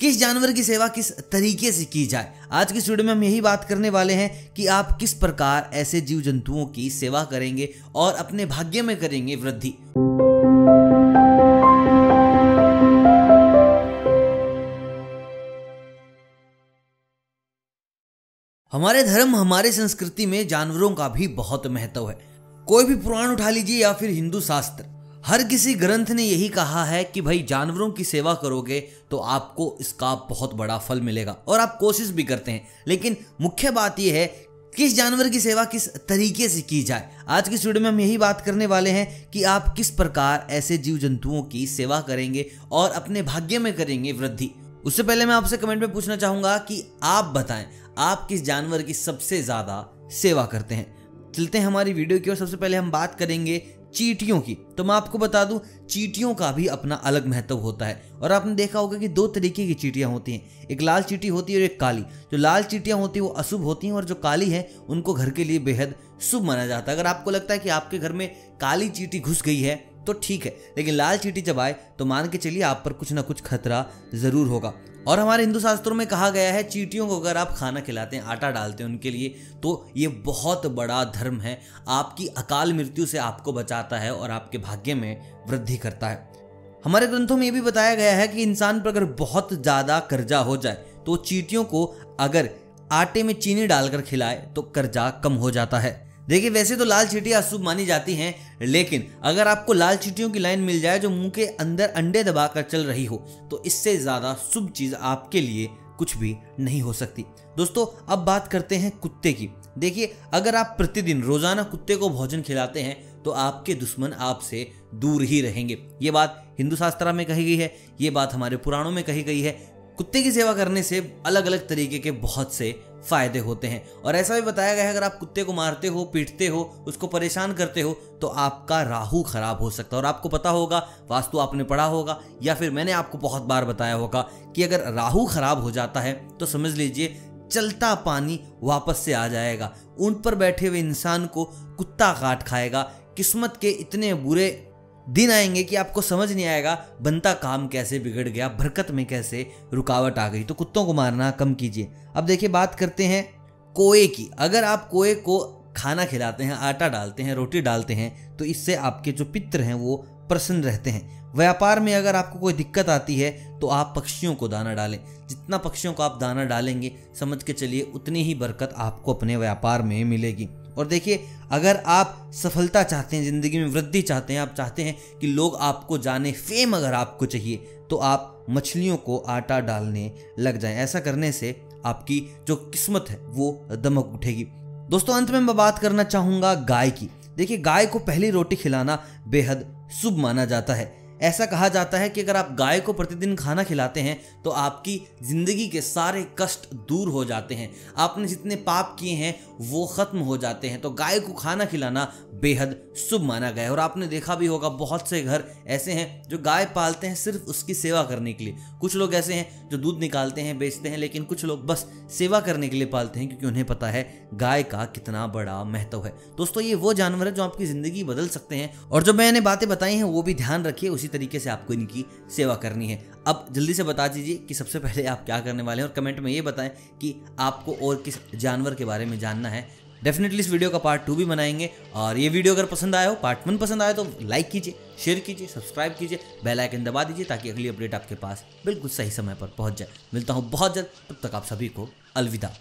किस जानवर की सेवा किस तरीके से की जाए? आज की वीडियो में हम यही बात करने वाले हैं कि आप किस प्रकार ऐसे जीव जंतुओं की सेवा करेंगे और अपने भाग्य में करेंगे वृद्धि। हमारे धर्म, हमारे संस्कृति में जानवरों का भी बहुत महत्व है। कोई भी पुराण उठा लीजिए या फिर हिंदू शास्त्र। हर किसी ग्रंथ ने यही कहा है कि भाई, जानवरों की सेवा करोगे तो आपको इसका बहुत बड़ा फल मिलेगा और आप कोशिश भी करते हैं। लेकिन मुख्य बात यह है किस जानवर की सेवा किस तरीके से की जाए। आज की वीडियो में हम यही बात करने वाले हैं कि आप किस प्रकार ऐसे जीव जंतुओं की सेवा करेंगे और अपने भाग्य में करेंगे वृद्धि। उससे पहले मैं आपसे कमेंट में पूछना चाहूँगा कि आप बताएँ, आप किस जानवर की सबसे ज़्यादा सेवा करते हैं? चलते हैं हमारी वीडियो की और सबसे पहले हम बात करेंगे चीटियों की। तो मैं आपको बता दूँ, चीटियों का भी अपना अलग महत्व होता है। और आपने देखा होगा कि दो तरीके की चीटियाँ होती हैं। एक लाल चीटी होती है और एक काली। जो लाल चीटियाँ होती हैं, वो अशुभ होती हैं और जो काली है, उनको घर के लिए बेहद शुभ माना जाता है। अगर आपको लगता है कि आपके घर में काली चीटी घुस गई है तो ठीक है, लेकिन लाल चीटी जब आए तो मान के चलिए आप पर कुछ ना कुछ खतरा ज़रूर होगा। और हमारे हिंदू शास्त्रों में कहा गया है, चीटियों को अगर आप खाना खिलाते हैं, आटा डालते हैं उनके लिए तो ये बहुत बड़ा धर्म है। आपकी अकाल मृत्यु से आपको बचाता है और आपके भाग्य में वृद्धि करता है। हमारे ग्रंथों में ये भी बताया गया है कि इंसान पर अगर बहुत ज़्यादा कर्जा हो जाए तो चीटियों को अगर आटे में चीनी डालकर खिलाए तो कर्जा कम हो जाता है। देखिए, वैसे तो लाल चीटियाँ अशुभ मानी जाती हैं, लेकिन अगर आपको लाल चीटियों की लाइन मिल जाए जो मुँह के अंदर अंडे दबाकर चल रही हो तो इससे ज़्यादा शुभ चीज़ आपके लिए कुछ भी नहीं हो सकती। दोस्तों, अब बात करते हैं कुत्ते की। देखिए, अगर आप प्रतिदिन रोज़ाना कुत्ते को भोजन खिलाते हैं तो आपके दुश्मन आपसे दूर ही रहेंगे। ये बात हिंदू शास्त्रा में कही गई है, ये बात हमारे पुराणों में कही गई है कुत्ते की सेवा करने से अलग अलग तरीके के बहुत से फ़ायदे होते हैं। और ऐसा भी बताया गया है, अगर आप कुत्ते को मारते हो, पीटते हो, उसको परेशान करते हो तो आपका राहु खराब हो सकता है। और आपको पता होगा, वास्तु आपने पढ़ा होगा, या फिर मैंने आपको बहुत बार बताया होगा कि अगर राहु खराब हो जाता है तो समझ लीजिए, चलता पानी वापस से आ जाएगा। ऊँट पर बैठे हुए इंसान को कुत्ता काट खाएगा। किस्मत के इतने बुरे दिन आएँगे कि आपको समझ नहीं आएगा, बनता काम कैसे बिगड़ गया, बरकत में कैसे रुकावट आ गई। तो कुत्तों को मारना कम कीजिए। अब देखिए, बात करते हैं कोए की। अगर आप कोए को खाना खिलाते हैं, आटा डालते हैं, रोटी डालते हैं तो इससे आपके जो पित्र हैं, वो प्रसन्न रहते हैं। व्यापार में अगर आपको कोई दिक्कत आती है तो आप पक्षियों को दाना डालें। जितना पक्षियों को आप दाना डालेंगे, समझ के चलिए, उतनी ही बरकत आपको अपने व्यापार में मिलेगी। और देखिए, अगर आप सफलता चाहते हैं, ज़िंदगी में वृद्धि चाहते हैं, आप चाहते हैं कि लोग आपको जाने फेम अगर आपको चाहिए तो आप मछलियों को आटा डालने लग जाएँ। ऐसा करने से आपकी जो किस्मत है, वो दमक उठेगी। दोस्तों, अंत में मैं बात करना चाहूँगा गाय की। देखिए, गाय को पहली रोटी खिलाना बेहद शुभ माना जाता है। ऐसा कहा जाता है कि अगर आप गाय को प्रतिदिन खाना खिलाते हैं तो आपकी ज़िंदगी के सारे कष्ट दूर हो जाते हैं। आपने जितने पाप किए हैं, वो ख़त्म हो जाते हैं। तो गाय को खाना खिलाना बेहद शुभ माना गया है। और आपने देखा भी होगा, बहुत से घर ऐसे हैं जो गाय पालते हैं सिर्फ़ उसकी सेवा करने के लिए। कुछ लोग ऐसे हैं जो दूध निकालते हैं, बेचते हैं, लेकिन कुछ लोग बस सेवा करने के लिए पालते हैं, क्योंकि उन्हें पता है गाय का कितना बड़ा महत्व है। दोस्तों, ये वो जानवर है जो आपकी ज़िंदगी बदल सकते हैं। और जो मैंने बातें बताई हैं, वो भी ध्यान रखिए, उसी तरीके से आपको इनकी सेवा करनी है। अब जल्दी से बता दीजिए कि सबसे पहले आप क्या करने वाले हैं और कमेंट में ये बताएँ कि आपको और किस जानवर के बारे में जानना है। डेफिनेटली इस वीडियो का पार्ट टू भी बनाएँगे और ये वीडियो अगर पसंद आया हो पार्ट वन पसंद आया तो लाइक कीजिए शेयर कीजिए सब्सक्राइब कीजिए बेल आइकन दबा दीजिए ताकि अगली अपडेट आपके पास बिल्कुल सही समय पर पहुँच जाए। मिलता हूँ बहुत जल्द, तब तक आप सभी को अलविदा।